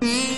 Mm-hmm.